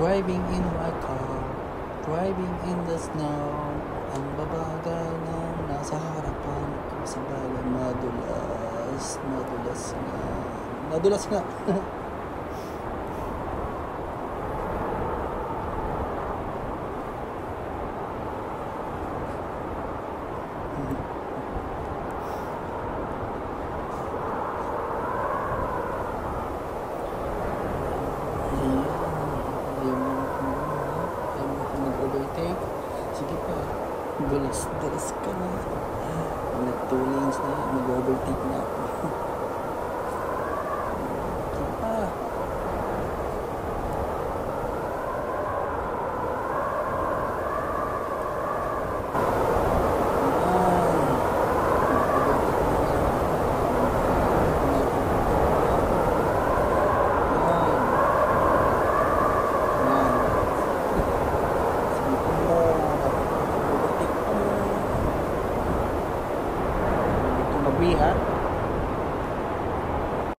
Driving in my car, driving in the snow. Ang babagal na nasa harapan ko sa bagay madulas, madulas nga. Madulas nga. Dulas ka na. Pag nag-two lanes na, mag-overtake na ako. we have.